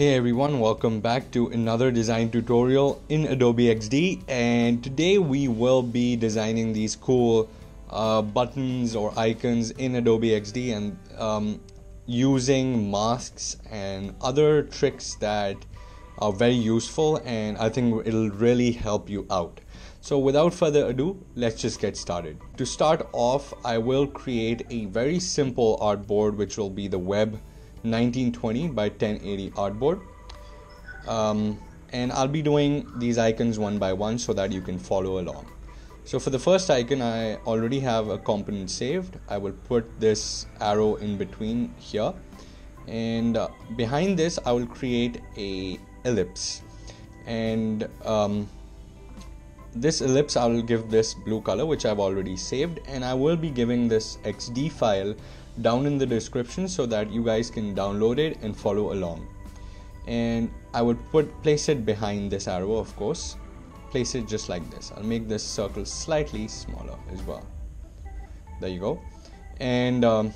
Hey everyone, welcome back to another design tutorial in Adobe XD and today we will be designing these cool uh, buttons or icons in Adobe XD and um, using masks and other tricks that are very useful and I think it'll really help you out. So without further ado, let's just get started. To start off, I will create a very simple artboard which will be the web 1920 by 1080 artboard. Um, and I'll be doing these icons one by one so that you can follow along. So for the first icon I already have a component saved. I will put this arrow in between here. And uh, behind this I will create a ellipse. And um, this ellipse I will give this blue color which I've already saved. And I will be giving this XD file down in the description so that you guys can download it and follow along. And I would put place it behind this arrow of course. Place it just like this. I'll make this circle slightly smaller as well. There you go. And um,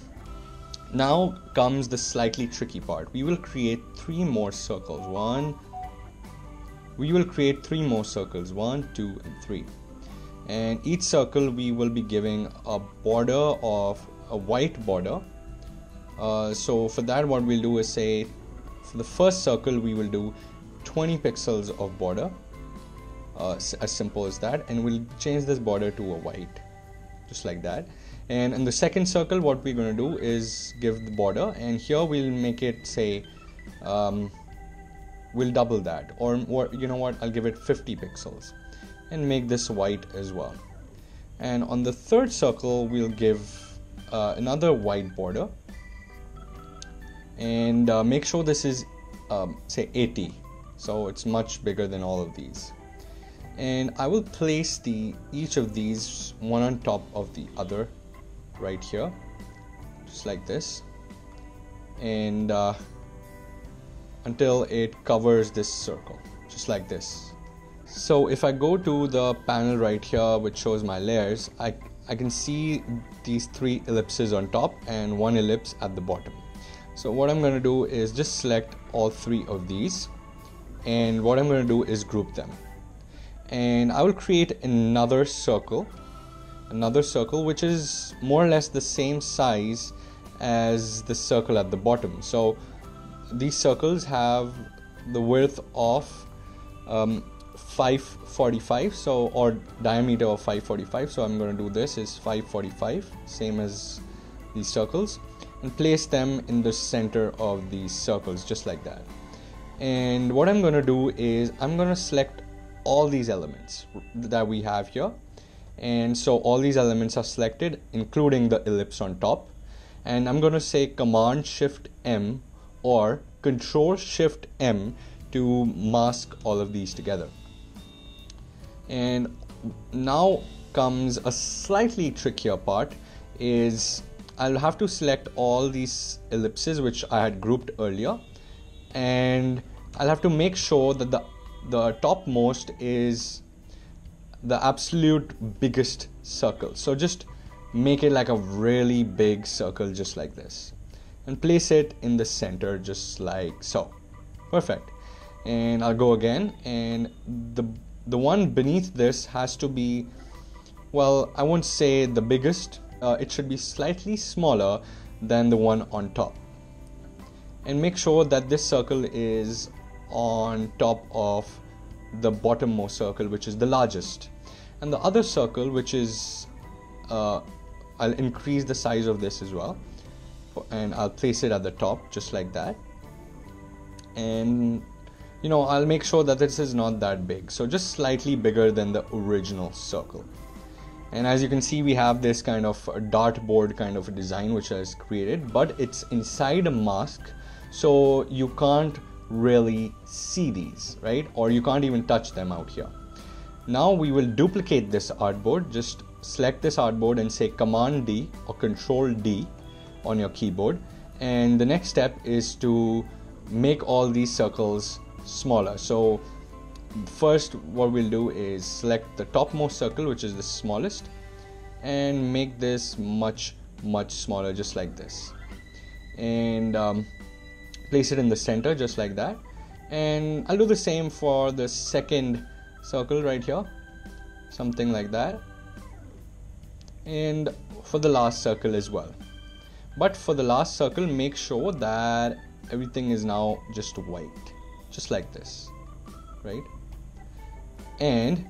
now comes the slightly tricky part. We will create three more circles. One we will create three more circles. One two and three. And each circle we will be giving a border of a white border. Uh, so for that what we'll do is say for the first circle we will do 20 pixels of border uh, as simple as that and we'll change this border to a white just like that. And in the second circle what we're going to do is give the border and here we'll make it say um, we'll double that or, or you know what I'll give it 50 pixels and make this white as well. And on the third circle we'll give uh, another white border and uh, make sure this is um, say 80 so it's much bigger than all of these. And I will place the each of these one on top of the other right here just like this. And uh, until it covers this circle just like this. So if I go to the panel right here which shows my layers I, I can see these three ellipses on top and one ellipse at the bottom. So what I'm going to do is just select all three of these and what I'm going to do is group them. And I will create another circle another circle which is more or less the same size as the circle at the bottom. So these circles have the width of um, 545 so or diameter of 545 so I'm going to do this is 545 same as these circles and place them in the center of these circles just like that. And what I'm going to do is I'm going to select all these elements that we have here. And so all these elements are selected including the ellipse on top. And I'm going to say command shift M or control shift M to mask all of these together and now comes a slightly trickier part is I'll have to select all these ellipses which I had grouped earlier. And I'll have to make sure that the the topmost is the absolute biggest circle. So just make it like a really big circle just like this. And place it in the center just like so. Perfect. And I'll go again. And the the one beneath this has to be well I won't say the biggest uh, it should be slightly smaller than the one on top. And make sure that this circle is on top of the bottommost circle which is the largest. And the other circle which is uh, I'll increase the size of this as well and I'll place it at the top just like that. And you know I'll make sure that this is not that big. So just slightly bigger than the original circle. And as you can see we have this kind of dartboard kind of a design which is created but it's inside a mask. So you can't really see these right? Or you can't even touch them out here. Now we will duplicate this artboard. Just select this artboard and say command D or control D on your keyboard. And the next step is to make all these circles smaller. So first what we'll do is select the topmost circle which is the smallest and make this much much smaller just like this. And um, place it in the center just like that. And I'll do the same for the second circle right here something like that. And for the last circle as well. But for the last circle make sure that everything is now just white just like this right? And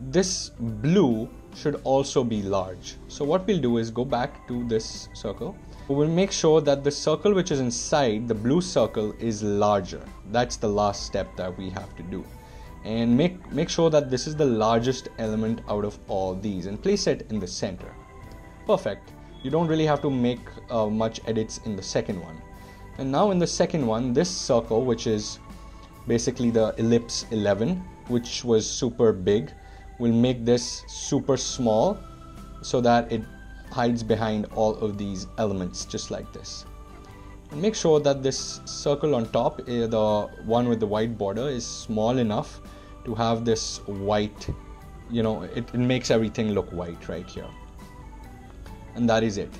this blue should also be large. So what we'll do is go back to this circle. We will make sure that the circle which is inside the blue circle is larger. That's the last step that we have to do. And make make sure that this is the largest element out of all these and place it in the center. Perfect. You don't really have to make uh, much edits in the second one and now in the second one this circle which is basically the ellipse 11 which was super big will make this super small so that it hides behind all of these elements just like this. And make sure that this circle on top eh, the one with the white border is small enough to have this white you know it, it makes everything look white right here. And that is it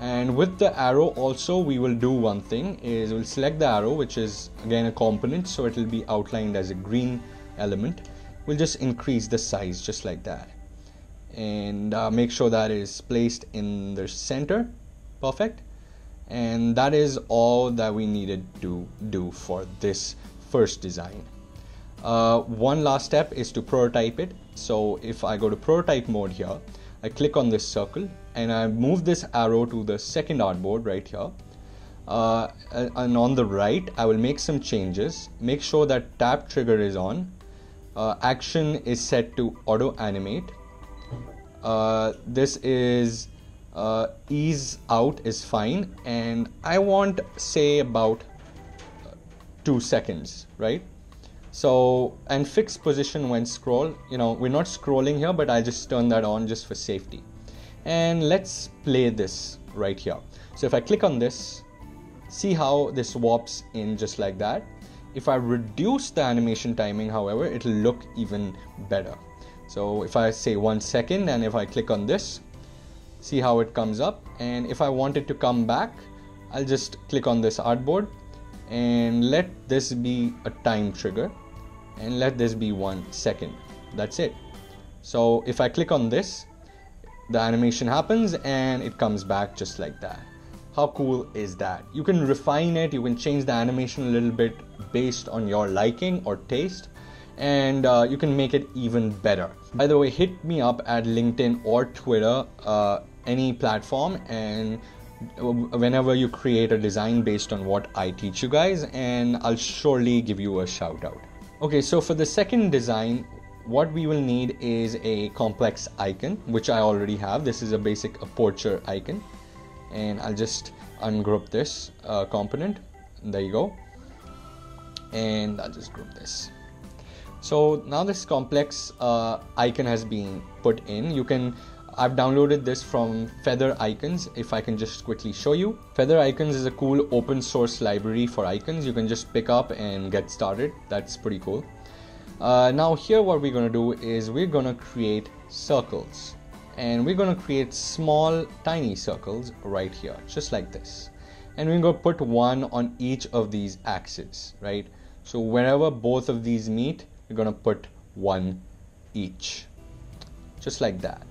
and with the arrow also we will do one thing is we'll select the arrow which is again a component so it will be outlined as a green element. We'll just increase the size just like that. And uh, make sure that is placed in the center. Perfect. And that is all that we needed to do for this first design. Uh, one last step is to prototype it. So if I go to prototype mode here I click on this circle and I move this arrow to the second artboard right here. Uh, and on the right I will make some changes. Make sure that tap trigger is on. Uh, action is set to auto animate. Uh, this is uh, ease out is fine. And I want say about two seconds right so and fix position when scroll you know we're not scrolling here but I just turn that on just for safety. And let's play this right here. So if I click on this see how this warps in just like that. If I reduce the animation timing however it'll look even better. So if I say one second and if I click on this see how it comes up. And if I want it to come back I'll just click on this artboard and let this be a time trigger and let this be one second. That's it. So if I click on this the animation happens and it comes back just like that. How cool is that? You can refine it. You can change the animation a little bit based on your liking or taste and uh, you can make it even better. By the way, hit me up at LinkedIn or Twitter, uh, any platform, and whenever you create a design based on what I teach you guys, and I'll surely give you a shout out. Okay, so for the second design, what we will need is a complex icon, which I already have. This is a basic aperture icon, and I'll just ungroup this uh, component. There you go, and I'll just group this so now this complex uh, icon has been put in you can I've downloaded this from Feather Icons if I can just quickly show you. Feather Icons is a cool open source library for icons you can just pick up and get started. That's pretty cool. Uh, now here what we're going to do is we're going to create circles and we're going to create small tiny circles right here just like this and we're going to put one on each of these axes right so wherever both of these meet we're going to put one each just like that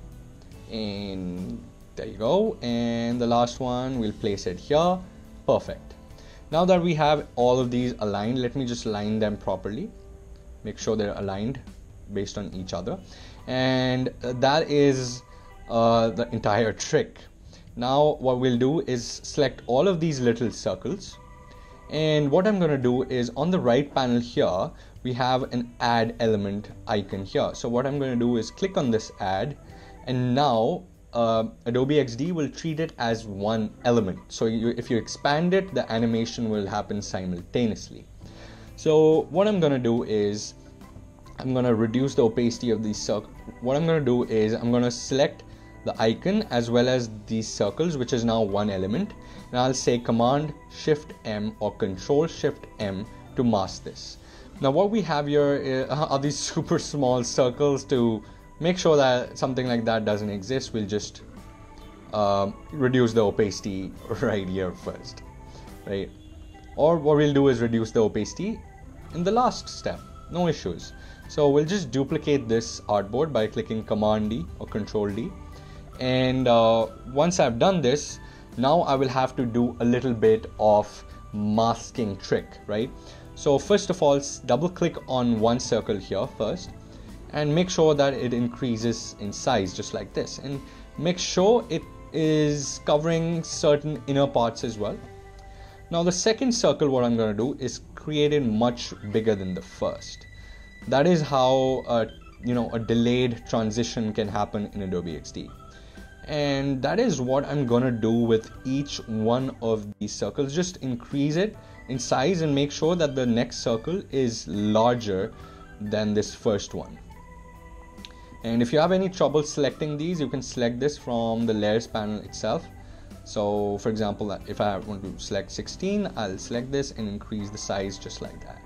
and there you go. And the last one we'll place it here. Perfect. Now that we have all of these aligned let me just line them properly. Make sure they're aligned based on each other. And that is uh, the entire trick. Now what we'll do is select all of these little circles. And what I'm going to do is on the right panel here we have an add element icon here. So what I'm going to do is click on this add and now uh, Adobe XD will treat it as one element. So you, if you expand it the animation will happen simultaneously. So what I'm to do is I'm to reduce the opacity of these circles what I'm to do is I'm to select the icon as well as these circles which is now one element. And I'll say command shift M or control shift M to mask this. Now what we have here are these super small circles to make sure that something like that doesn't exist. We'll just um, reduce the opacity right here first right? Or what we'll do is reduce the opacity in the last step. No issues. So we'll just duplicate this artboard by clicking command D or control D. And uh, once I've done this now I will have to do a little bit of masking trick right? So first of all double click on one circle here first and make sure that it increases in size just like this. And make sure it is covering certain inner parts as well. Now the second circle what I'm going to do is create it much bigger than the first. That is how uh, you know a delayed transition can happen in Adobe XD and that is what I'm gonna do with each one of these circles. Just increase it in size and make sure that the next circle is larger than this first one and if you have any trouble selecting these you can select this from the layers panel itself. So for example if I want to select 16 I'll select this and increase the size just like that.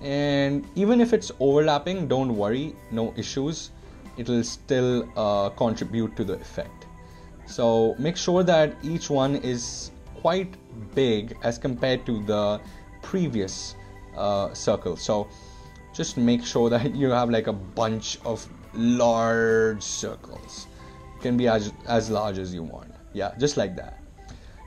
And even if it's overlapping don't worry no issues. It will still uh, contribute to the effect. So make sure that each one is quite big as compared to the previous uh, circle. So just make sure that you have like a bunch of large circles. It can be as, as large as you want. Yeah just like that.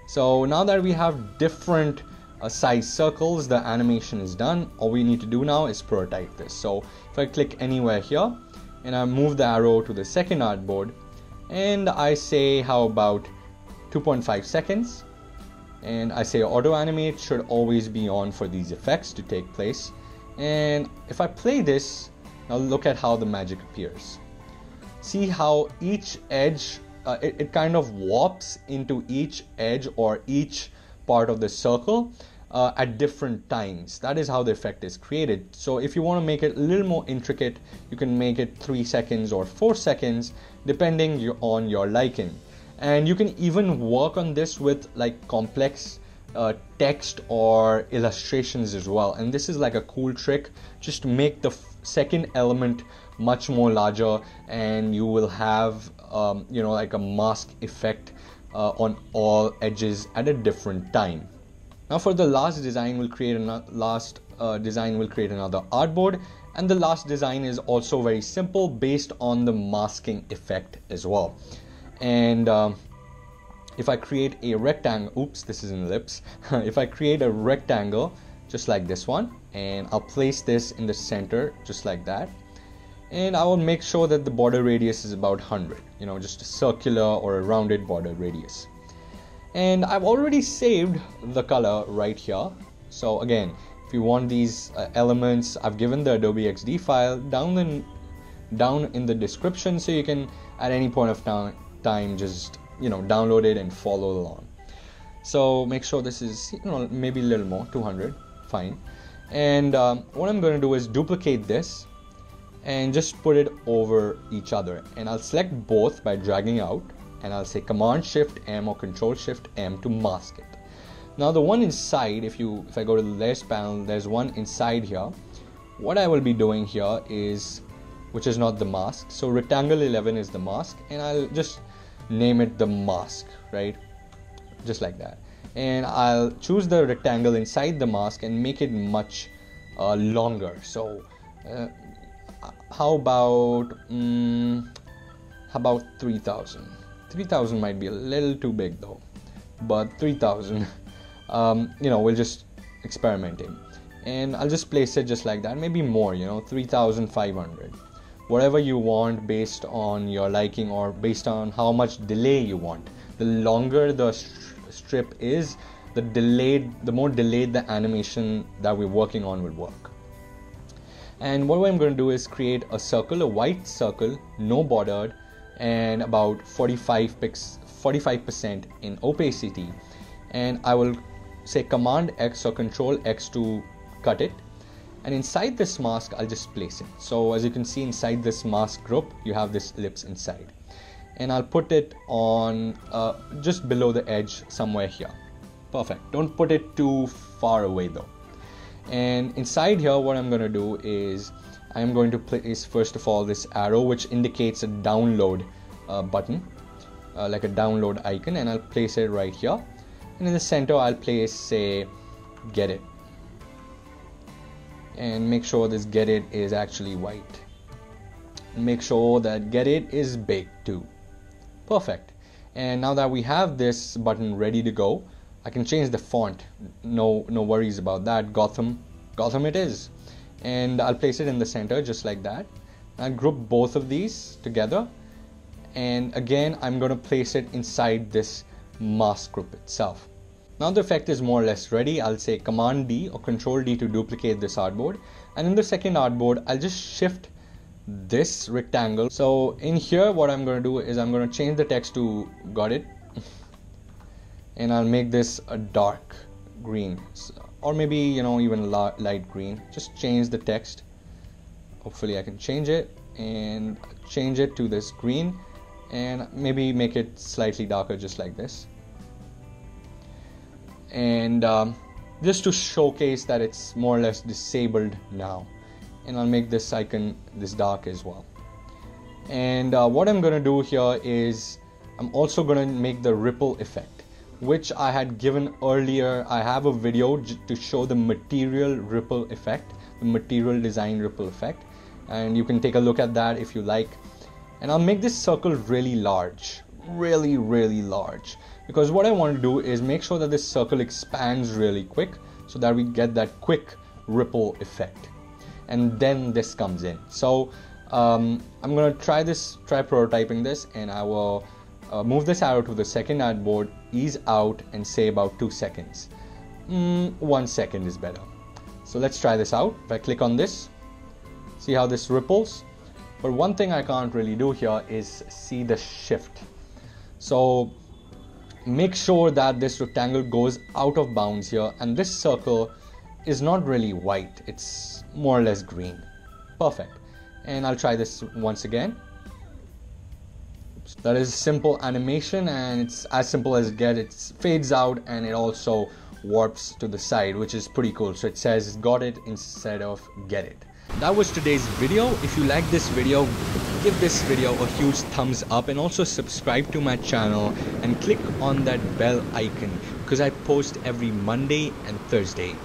So now that we have different uh, size circles the animation is done. All we need to do now is prototype this. So if I click anywhere here and I move the arrow to the second artboard and I say how about 2.5 seconds and I say auto animate should always be on for these effects to take place. And if I play this now look at how the magic appears see how each edge uh, it, it kind of warps into each edge or each part of the circle uh, at different times. That is how the effect is created. So if you want to make it a little more intricate, you can make it 3 seconds or 4 seconds depending on your liking. And you can even work on this with like complex uh, text or illustrations as well. And this is like a cool trick just to make the second element much more larger and you will have um, you know like a mask effect uh, on all edges at a different time. Now for the last design, we'll create a last uh, design will create another artboard and the last design is also very simple based on the masking effect as well. And um, if I create a rectangle, oops, this is an ellipse. if I create a rectangle just like this one. And I'll place this in the center just like that. And I will make sure that the border radius is about 100 you know just a circular or a rounded border radius. And I've already saved the color right here. So again if you want these uh, elements I've given the Adobe XD file down in down in the description so you can at any point of time, time just you know download it and follow along. So make sure this is you know maybe a little more 200 fine and um, what I'm going to do is duplicate this and just put it over each other and I'll select both by dragging out and I'll say command shift M or control shift M to mask it. Now the one inside, if you if I go to the layers panel, there's one inside here. What I will be doing here is, which is not the mask. So rectangle 11 is the mask, and I'll just name it the mask, right? Just like that. And I'll choose the rectangle inside the mask and make it much uh, longer. So uh, how about um, how about 3000 3000 might be a little too big though. But 3000 um, you know we'll just experimenting and I'll just place it just like that maybe more you know 3500 whatever you want based on your liking or based on how much delay you want. The longer the strip is the delayed the more delayed the animation that we're working on will work. And what I'm going to do is create a circle a white circle no bordered and about 45 pix 45% in opacity. And I will say command X or control X to cut it. And inside this mask I'll just place it. So as you can see inside this mask group you have this ellipse inside and I'll put it on uh, just below the edge somewhere here. Perfect. Don't put it too far away though. And inside here what I'm gonna do is I'm going to place first of all this arrow which indicates a download uh, button uh, like a download icon and I'll place it right here. And in the center I'll place say get it. And make sure this get it is actually white. Make sure that get it is baked too perfect. And now that we have this button ready to go I can change the font. No no worries about that. Gotham Gotham it is. And I'll place it in the center just like that. I'll group both of these together. And again I'm going to place it inside this mask group itself. Now the effect is more or less ready. I'll say command D or control D to duplicate this artboard. And in the second artboard I'll just shift this rectangle. So in here what I'm going to do is I'm going to change the text to got it. And I'll make this a dark green. Or maybe you know even light green. Just change the text. Hopefully I can change it. And change it to this green. And maybe make it slightly darker just like this. And um, just to showcase that it's more or less disabled now and I'll make this icon this dark as well. And uh, what I'm gonna do here is I'm also gonna make the ripple effect which I had given earlier. I have a video to show the material ripple effect the material design ripple effect. And you can take a look at that if you like. And I'll make this circle really large really really large. Because what I want to do is make sure that this circle expands really quick so that we get that quick ripple effect and then this comes in. So um, I'm gonna try this try prototyping this and I will uh, move this arrow to the second artboard ease out and say about two seconds. Mm, one second is better. So let's try this out. If I click on this see how this ripples? But one thing I can't really do here is see the shift. So make sure that this rectangle goes out of bounds here and this circle is not really white. It's more or less green. Perfect. And I'll try this once again. That is simple animation and it's as simple as get it fades out and it also warps to the side which is pretty cool. So it says got it instead of get it. That was today's video. If you like this video give this video a huge thumbs up and also subscribe to my channel and click on that bell icon because I post every Monday and Thursday